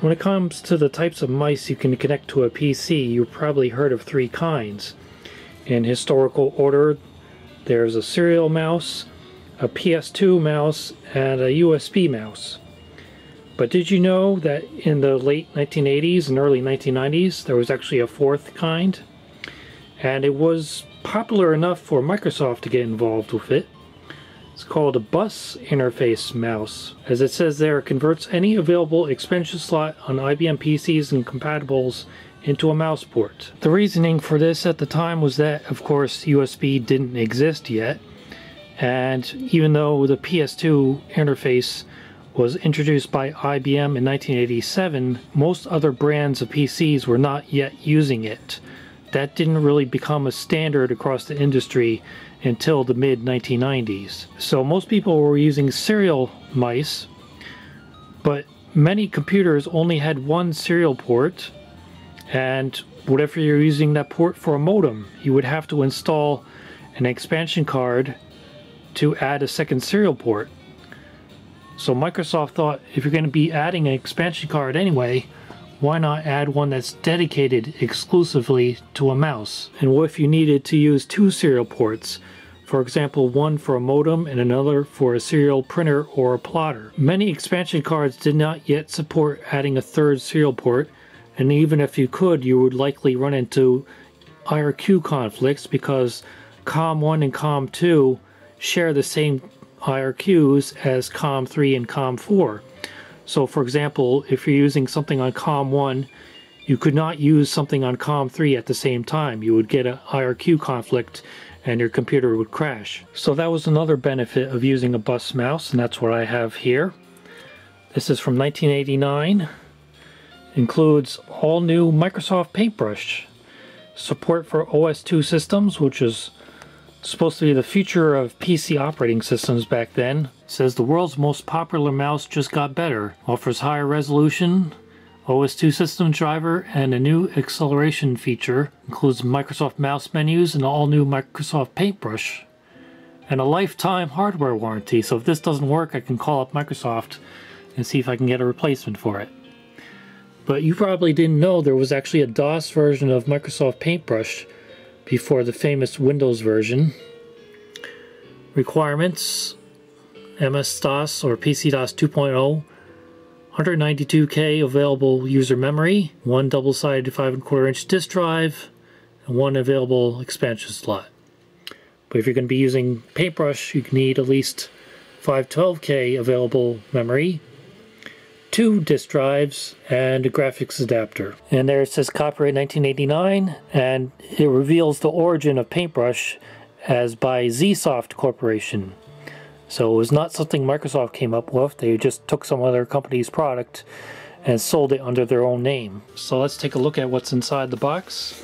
When it comes to the types of mice you can connect to a PC, you've probably heard of three kinds. In historical order, there's a serial mouse, a PS2 mouse, and a USB mouse. But did you know that in the late 1980s and early 1990s there was actually a fourth kind? And it was popular enough for Microsoft to get involved with it. It's called a bus interface mouse. As it says there, it converts any available expansion slot on IBM PCs and compatibles into a mouse port. The reasoning for this at the time was that, of course, USB didn't exist yet, and even though the PS2 interface was introduced by IBM in 1987, most other brands of PCs were not yet using it. That didn't really become a standard across the industry until the mid 1990s. So most people were using serial mice, but many computers only had one serial port, and whatever you're using that port for a modem, you would have to install an expansion card to add a second serial port. So Microsoft thought if you're going to be adding an expansion card anyway, why not add one that's dedicated exclusively to a mouse? And what if you needed to use two serial ports? For example, one for a modem and another for a serial printer or a plotter. Many expansion cards did not yet support adding a third serial port, and even if you could, you would likely run into IRQ conflicts because COM1 and COM2 share the same IRQs as COM3 and COM4. So for example, if you're using something on COM1, you could not use something on COM3 at the same time. You would get an IRQ conflict and your computer would crash. So that was another benefit of using a bus mouse, and that's what I have here. This is from 1989. Includes all new Microsoft Paintbrush. Support for OS2 systems, which is supposed to be the future of PC operating systems back then. says the world's most popular mouse just got better. Offers higher resolution, OS2 system driver, and a new acceleration feature. Includes Microsoft mouse menus and all new Microsoft Paintbrush. And a lifetime hardware warranty, so if this doesn't work I can call up Microsoft and see if I can get a replacement for it. But you probably didn't know there was actually a DOS version of Microsoft Paintbrush before the famous Windows version. Requirements MS-DOS or PC-DOS 2.0 192K available user memory, one double-sided 5 and quarter inch disk drive, and one available expansion slot. But if you're going to be using Paintbrush, you need at least 512K available memory, two disk drives, and a graphics adapter. And there it says copyright 1989, and it reveals the origin of Paintbrush as by ZSoft Corporation. So it was not something Microsoft came up with, they just took some other company's product and sold it under their own name. So let's take a look at what's inside the box.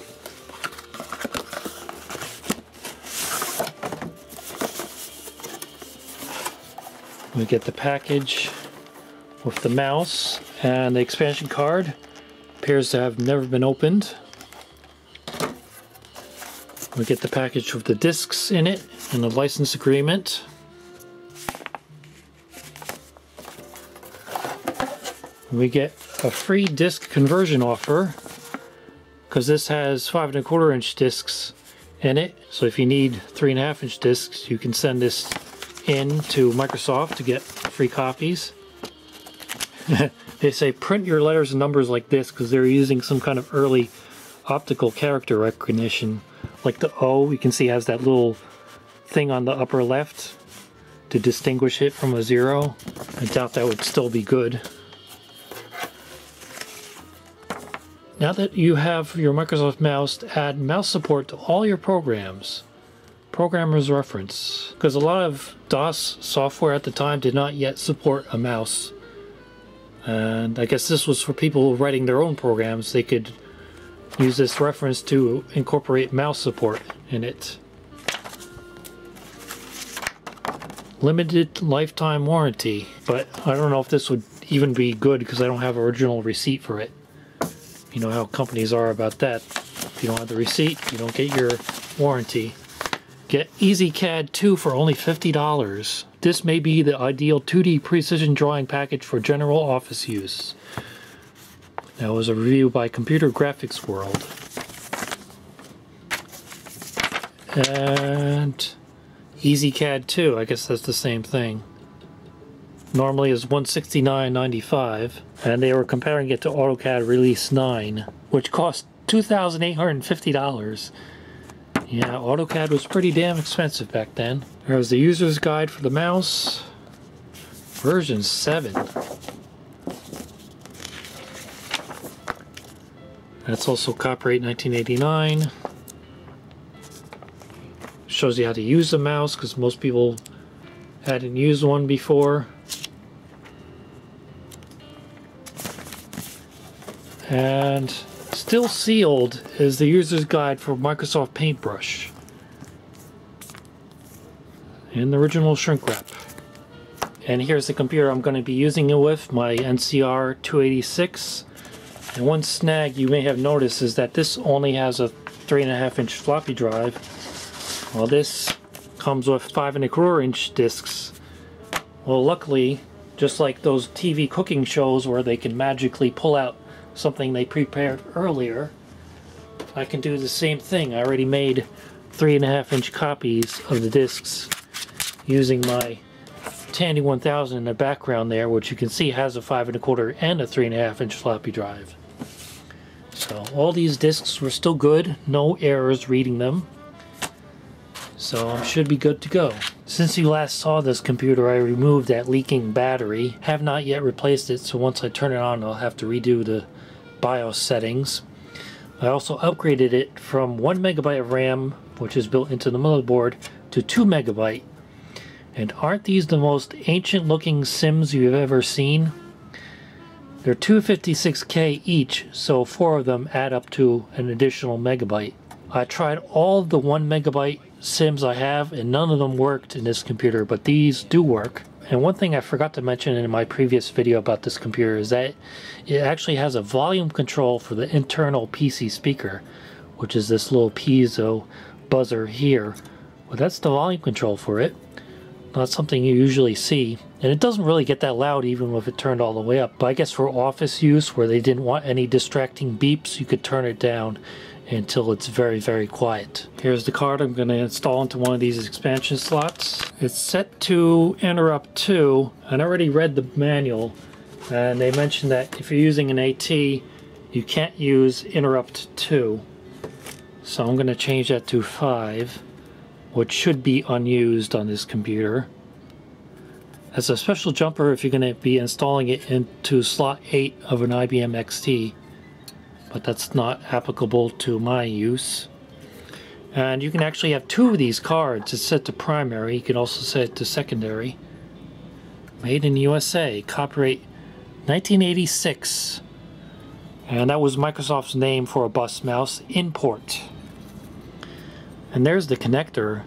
We get the package with the mouse and the expansion card appears to have never been opened. We get the package with the discs in it and the license agreement. We get a free disc conversion offer because this has five and a quarter inch discs in it. So if you need three and a half inch discs, you can send this in to Microsoft to get free copies. they say print your letters and numbers like this because they're using some kind of early optical character recognition. Like the O, you can see has that little thing on the upper left to distinguish it from a zero. I doubt that would still be good. Now that you have your Microsoft mouse, add mouse support to all your programs. Programmer's reference. Because a lot of DOS software at the time did not yet support a mouse. And I guess this was for people writing their own programs. They could use this reference to incorporate mouse support in it. Limited lifetime warranty, but I don't know if this would even be good because I don't have original receipt for it. You know how companies are about that. If you don't have the receipt, you don't get your warranty. Get EasyCAD 2 for only $50. This may be the ideal 2D precision drawing package for general office use. That was a review by Computer Graphics World. And EasyCAD 2, I guess that's the same thing. Normally is 169.95, and they were comparing it to AutoCAD Release 9, which cost $2,850. Yeah, AutoCAD was pretty damn expensive back then. There was the user's guide for the mouse, version 7. That's also copyright 1989. Shows you how to use the mouse because most people hadn't used one before. And still sealed is the user's guide for Microsoft Paintbrush in the original shrink wrap. And here's the computer I'm going to be using it with, my NCR 286. And one snag you may have noticed is that this only has a 3.5 inch floppy drive, while this comes with 5 and a quarter inch discs. Well, luckily, just like those TV cooking shows where they can magically pull out something they prepared earlier, I can do the same thing. I already made 3.5 inch copies of the discs using my Tandy 1000 in the background there, which you can see has a 5 and a quarter and a 3.5 inch floppy drive. So all these discs were still good, no errors reading them. So I should be good to go. Since you last saw this computer, I removed that leaking battery. Have not yet replaced it, so once I turn it on, I'll have to redo the BIOS settings. I also upgraded it from 1 megabyte of RAM, which is built into the motherboard, to 2 megabyte. And aren't these the most ancient looking SIMMs you've ever seen? They're 256K each, so four of them add up to an additional megabyte. I tried all the 1 megabyte SIMMs I have, and none of them worked in this computer, but these do work. And one thing I forgot to mention in my previous video about this computer is that it actually has a volume control for the internal PC speaker, which is this little piezo buzzer here. Well, that's the volume control for it. Not something you usually see. And it doesn't really get that loud even if it turned all the way up. But I guess for office use where they didn't want any distracting beeps, you could turn it down until it's very, very quiet. Here's the card I'm going to install into one of these expansion slots. It's set to interrupt 2. I already read the manual and they mentioned that if you're using an AT, you can't use interrupt 2. So I'm going to change that to 5 which should be unused on this computer. As a special jumper if you're going to be installing it into slot 8 of an IBM XT, but that's not applicable to my use. And you can actually have two of these cards. It's set to primary, you can also set it to secondary. Made in USA, copyright 1986. And that was Microsoft's name for a bus mouse, InPort. And there's the connector.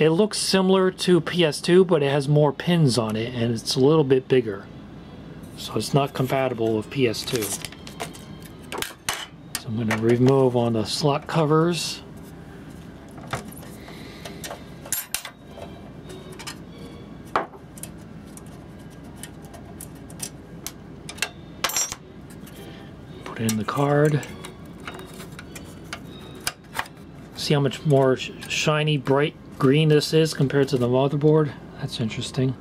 It looks similar to PS2, but it has more pins on it, and it's a little bit bigger. So it's not compatible with PS2. So I'm going to remove on the slot covers. Put in the card. See how much more shiny, bright green this is compared to the motherboard? That's interesting.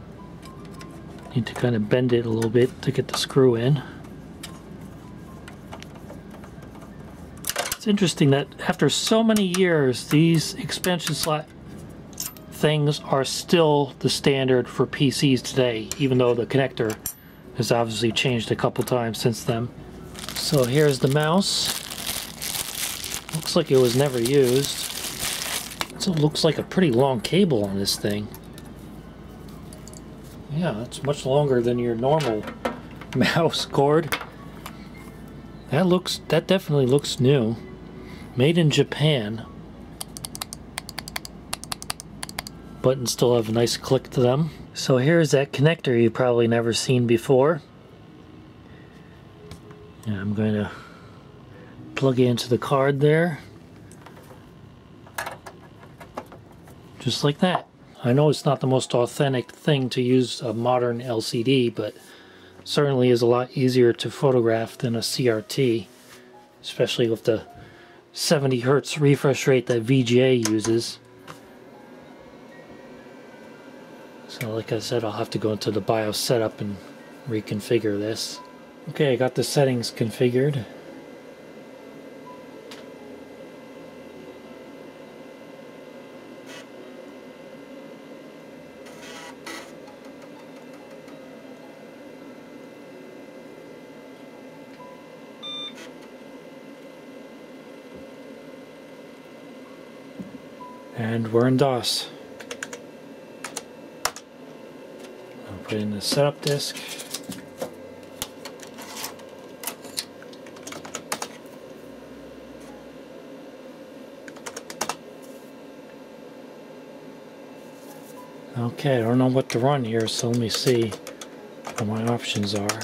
Need to kind of bend it a little bit to get the screw in. It's interesting that after so many years, these expansion slot things are still the standard for PCs today, even though the connector has obviously changed a couple times since then. So here's the mouse. Looks like it was never used. So it looks like a pretty long cable on this thing. Yeah, it's much longer than your normal mouse cord. That looks, that definitely looks new. Made in Japan. Buttons still have a nice click to them. So here's that connector you've probably never seen before. And I'm going to plug it into the card there. Just like that. I know it's not the most authentic thing to use a modern LCD, but Certainly is a lot easier to photograph than a CRT, especially with the 70 hertz refresh rate that VGA uses. So like I said, I'll have to go into the BIOS setup and reconfigure this. Okay, I got the settings configured. And we're in DOS. I'll put in the setup disk. Okay, I don't know what to run here, so let me see what my options are.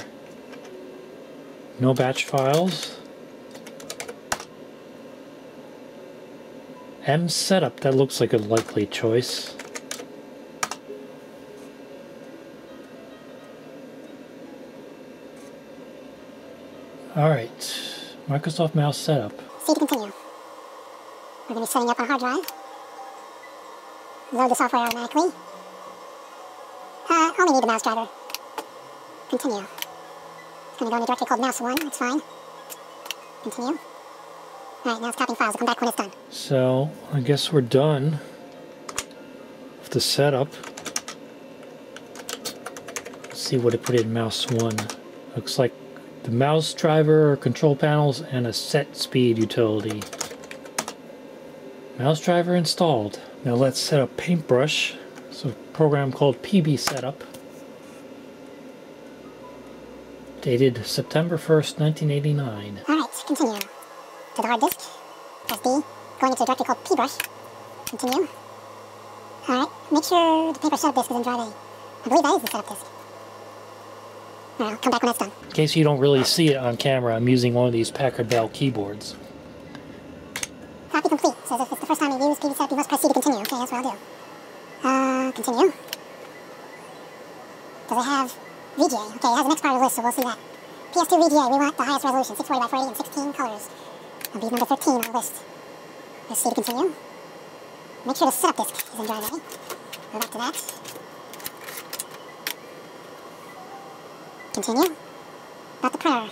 No batch files. M setup, that looks like a likely choice. Alright, Microsoft Mouse setup. C to continue. We're going to be setting up our hard drive. Load the software automatically. Uh, only need the mouse driver. Continue. It's going to go in a directory called mouse1, that's fine. Continue. Alright, now it's copying files. I'll come back when it's done. So, I guess we're done with the setup. Let's see what it put in mouse 1. Looks like the mouse driver, control panels, and a set speed utility. Mouse driver installed. Now let's set up Paintbrush. It's a program called PB Setup. Dated September 1st, 1989. Alright, continue. To the hard disk. Press D. Going into a directory called pbrush. Continue. Alright, make sure the paintbrush setup disk is in drive A. I believe that is the setup disk. Alright, I'll come back when that's done. In case you don't really see it on camera, I'm using one of these Packard Bell keyboards. Copy complete. So if it's the first time you use PB setup, you must press C to continue. Okay, that's what I'll do. Uh, continue. Does it have VGA? Okay, it has the next part of the list, so we'll see that. PS2 VGA, we want the highest resolution, 640 by 480 and 16 colors. That'll be number 13 on the list. Press C to continue. Make sure the setup disk is in drive A. Go back to that. Continue. Not the printer.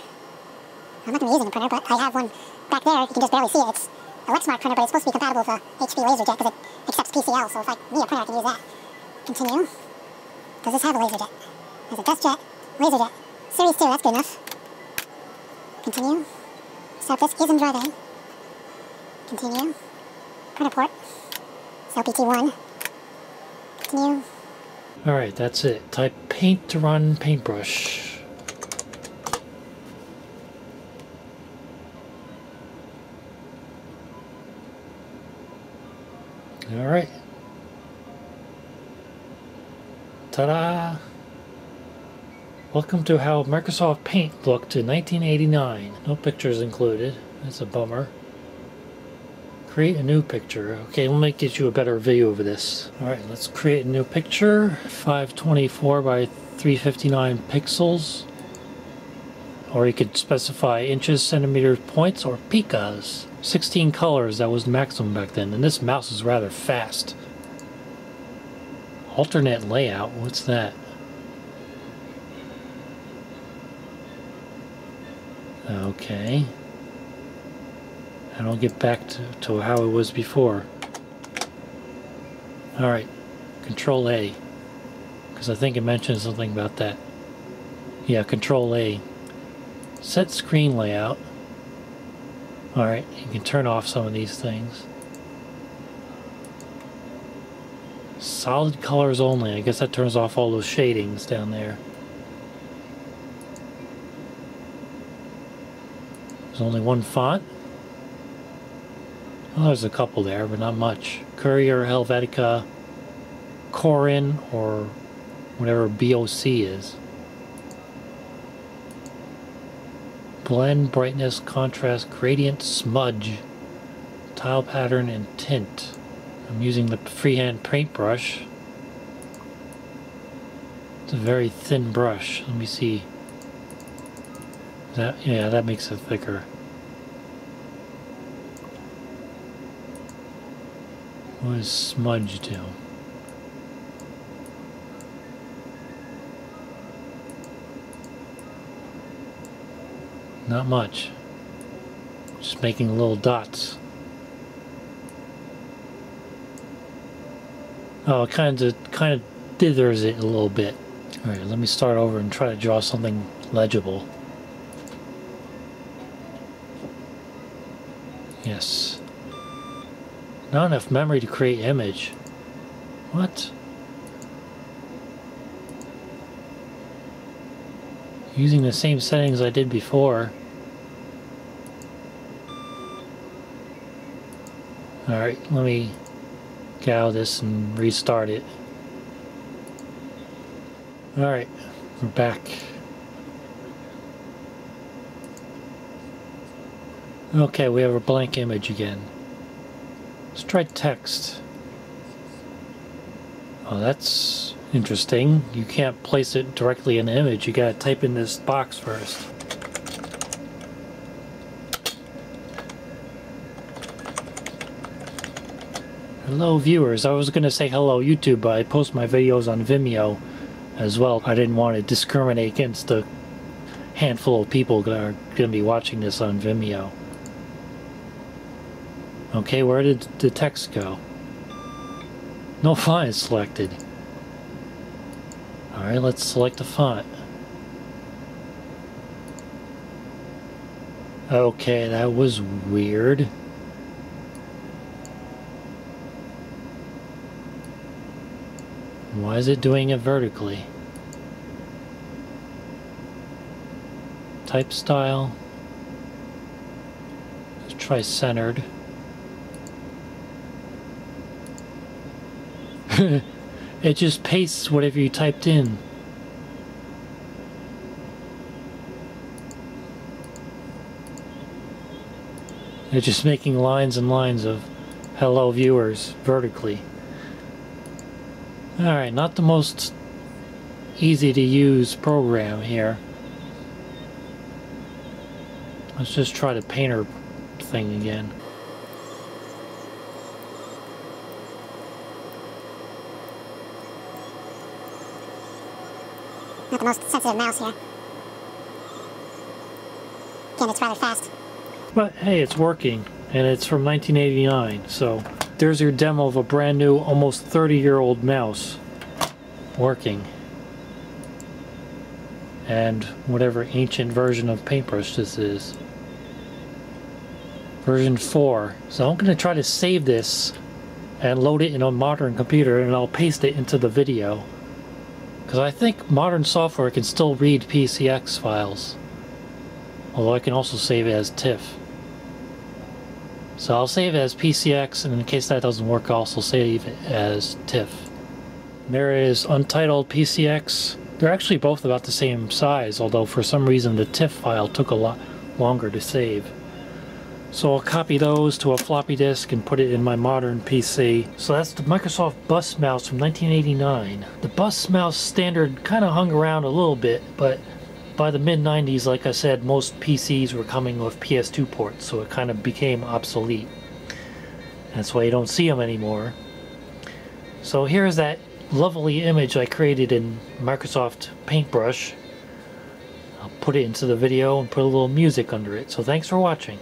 I'm not going to be using a printer, but I have one back there. You can just barely see it. It's a Lexmark printer, but it's supposed to be compatible with a HP LaserJet because it accepts PCL. So if I need a printer, I can use that. Continue. Does this have a LaserJet? There's a DeskJet, LaserJet. Series 2, that's good enough. Continue. Setup disk is in drive A. Continue. Printer port. LPT1. Continue. Alright, that's it. Type paint to run paintbrush. Alright. Ta-da! Welcome to how Microsoft Paint looked in 1989. No pictures included. That's a bummer. Create a new picture. Okay, let me get you a better view of this. Alright, let's create a new picture. 524 by 359 pixels. Or you could specify inches, centimeters, points, or picas. 16 colors, that was maximum back then. And this mouse is rather fast. Alternate layout, what's that? Okay. And I'll get back to, to how it was before. Alright, Control A. Because I think it mentioned something about that. Yeah, Control A. Set screen layout. Alright, you can turn off some of these things. Solid colors only. I guess that turns off all those shadings down there. There's only one font. Well, there's a couple there, but not much. Courier, Helvetica, Corin, or whatever BOC is. Blend, brightness, contrast, gradient, smudge, tile pattern, and tint. I'm using the freehand paintbrush. It's a very thin brush. Let me see. That yeah, that makes it thicker. What does smudge do? Not much. Just making little dots. Oh, it kind of kind of dithers it a little bit. All right, let me start over and try to draw something legible. Yes. Not enough memory to create image. What? Using the same settings I did before. Alright, let me get out of this and restart it. Alright, we're back. Okay, we have a blank image again. Let's try text. Oh, that's interesting. You can't place it directly in the image. You gotta type in this box first. Hello viewers. I was gonna say hello YouTube, but I post my videos on Vimeo as well. I didn't want to discriminate against the handful of people that are gonna be watching this on Vimeo. Okay, where did the text go? No font is selected. Alright, let's select a font. Okay, that was weird. Why is it doing it vertically? Type style. Let's try centered. it just pastes whatever you typed in. It's just making lines and lines of hello viewers vertically. Alright, not the most easy to use program here. Let's just try the painter thing again. Not the most sensitive mouse here. Again, it's rather fast. But hey, it's working, and it's from 1989, so there's your demo of a brand new, almost 30 year old mouse working. And whatever ancient version of Paintbrush this is. Version 4. So I'm going to try to save this and load it in a modern computer and I'll paste it into the video. Because I think modern software can still read PCX files. Although I can also save it as TIFF. So I'll save it as PCX, and in case that doesn't work, I'll also save it as TIFF. There is Untitled PCX. They're actually both about the same size, although for some reason the TIFF file took a lot longer to save. So I'll copy those to a floppy disk and put it in my modern PC. So that's the Microsoft Bus Mouse from 1989. The Bus Mouse standard kind of hung around a little bit, but by the mid 90s, like I said, most PCs were coming with PS2 ports, so it kind of became obsolete. That's why you don't see them anymore. So here's that lovely image I created in Microsoft Paintbrush. I'll put it into the video and put a little music under it. So thanks for watching.